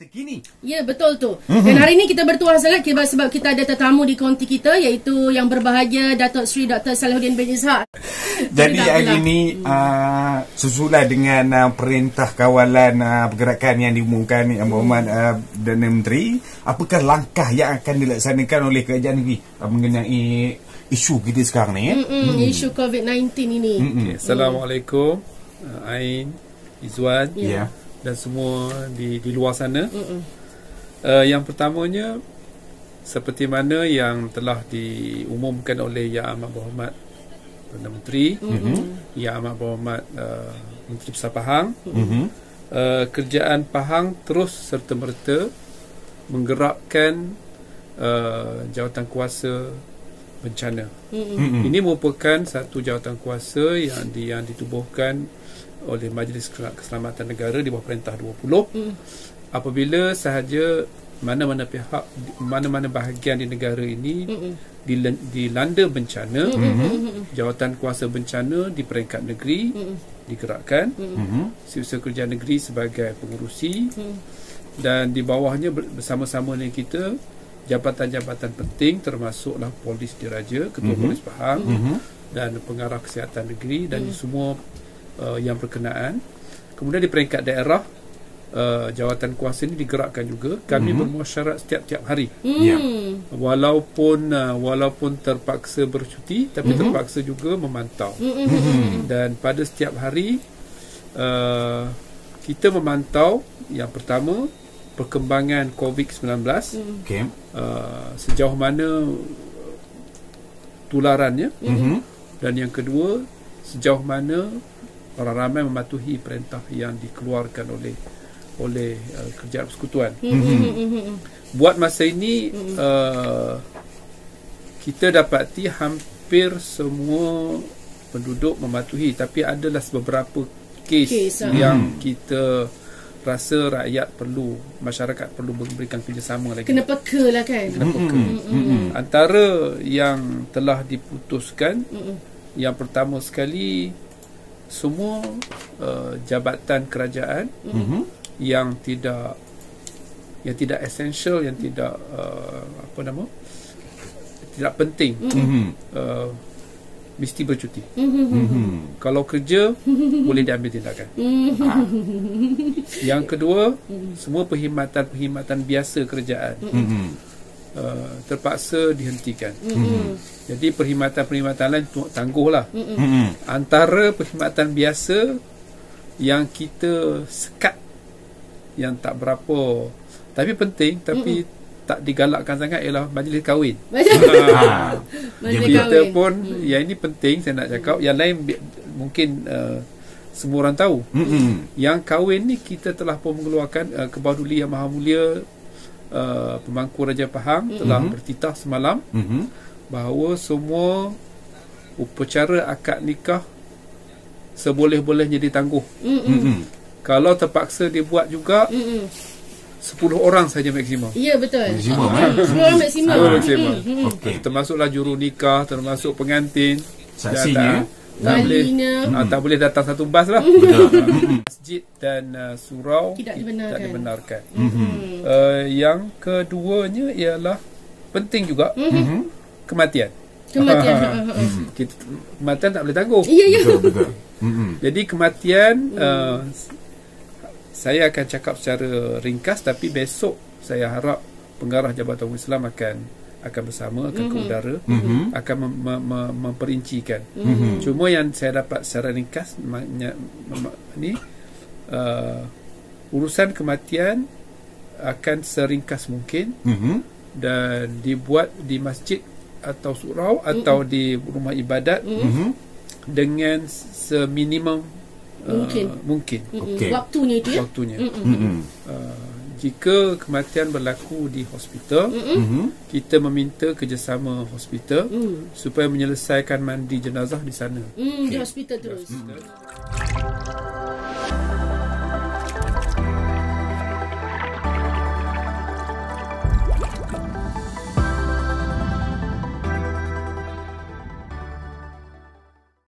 terkini. Ya, betul tu. Dan hari ini kita bertuah sangat sebab kita ada tetamu di konti kita iaitu yang berbahagia Datuk Sri Dr. Salahuddin bin Ishak. Jadi hari ini uh, susulan dengan uh, perintah kawalan uh, pergerakan yang diumumkan Yang Berhormat uh, Perdana Menteri, apakah langkah yang akan dilaksanakan oleh kerajaan negeri uh, mengenai isu kita sekarang ni ya? Mm-mm, Isu COVID-19 ini. Okay. Assalamualaikum uh, Ain, Izwan Ya. Dan semua di di luar sana. Uh, yang pertamanya seperti mana yang telah diumumkan oleh Yang Amat Berhormat Perdana Menteri, Yang Amat Berhormat uh, Menteri Besar Pahang, uh, kerjaan Pahang terus serta-merta menggerakkan uh, jawatan kuasa bencana. Mhm. Ini merupakan satu jawatan kuasa yang di, yang ditubuhkan oleh Majlis Keselamatan Negara di bawah Perintah 20 Mm. apabila sahaja mana-mana pihak mana-mana bahagian di negara ini Mm-mm. dilen- dilanda bencana Mm-mm. jawatan kuasa bencana di peringkat negeri Mm-mm. digerakkan Mhm. Setiausaha Kerjaan Negeri sebagai pengurusi Mm. dan di bawahnya ber- bersama-sama dengan kita jabatan-jabatan penting termasuklah Polis Diraja, Ketua Mhm. Polis Pahang Mhm. dan pengarah kesihatan negeri dan semua uh, yang berkenaan. Kemudian di peringkat daerah uh, jawatan kuasa ini digerakkan juga. Kami Mhm. bermusyarat setiap-tiap hari. Ya. Mm. Walaupun uh, walaupun terpaksa bercuti tapi Mhm. terpaksa juga memantau. Mm-mm. Dan pada setiap hari uh, kita memantau yang pertama perkembangan COVID-19 Okey. uh, sejauh mana tularannya Mhm. dan yang kedua sejauh mana orang ramai mematuhi perintah yang dikeluarkan oleh oleh uh, kerajaan persekutuan. Mm-mm. Buat masa ini uh, kita dapati hampir semua penduduk mematuhi tapi adalah beberapa kes, Kes, ah. yang kita rasa rakyat perlu masyarakat perlu memberikan kerjasama lagi. Kena peka lah kan. Kena peka. Mm-mm. Antara yang telah diputuskan Mm-mm. yang pertama sekali semua uh, jabatan kerajaan Mhm. yang tidak yang tidak essential yang tidak uh, apa nama tidak penting Mhm. uh, mesti bercuti. Mhm. Kalau kerja boleh diambil tindakan. Yang kedua, semua perkhidmatan-perkhidmatan biasa kerajaan Mhm. Uh, terpaksa dihentikan. Mm-mm. Jadi perkhidmatan-perkhidmatan lain tu- tangguhlah. Mhm. Antara perkhidmatan biasa yang kita sekat yang tak berapa tapi penting tapi tak digalakkan sangat ialah majlis kahwin. Macam Ah. Majlis Jadi Kita kahwin. pun yang ini penting saya nak cakap yang lain bi- mungkin uh, semua orang tahu. Mhm. Yang kahwin ni kita telah pun mengeluarkan uh, Kebahaduli Yang Maha Mulia uh, Pemangku Raja Pahang telah bertitah semalam Mhm. bahawa semua upacara akad nikah seboleh-bolehnya ditangguh. Mm-mm. Mhm. Kalau terpaksa dibuat juga Mm-mm. 10 orang saja maksimum. Ya betul. Maksimum, Ah, eh? Semua orang maksimum. Mm-mm. Okey. Termasuklah juru nikah, termasuk pengantin. Saksinya. Dan, tak boleh ah, tak boleh datang satu bas lah. Betul. Masjid dan uh, surau Tidak dibenarkan. tak dibenarkan. Mhm. Uh, yang keduanya ialah penting juga Mhm. kematian. Kematian. Ha, Ha, ha. Kita, kematian tak boleh tangguh. Ya ya. Betul betul. Mhm. Jadi kematian uh, saya akan cakap secara ringkas tapi besok saya harap pengarah Jabatan Islam akan akan bersama akan ke udara Mhm. akan mem, mem, mem, memperincikan. Mhm. Cuma yang saya dapat secara ringkas maknya ni uh, urusan kematian akan seringkas mungkin Mhm. dan dibuat di masjid atau surau atau di rumah ibadat Mhm. dengan seminimum uh, Mungkin. mungkin Mm-mm. Okey. Waktunya itu ya. waktunya. Mhm. Uh, jika kematian berlaku di hospital, Mhm. kita meminta kerjasama hospital Mm. supaya menyelesaikan mandi jenazah di sana. Mm, di hospital terus.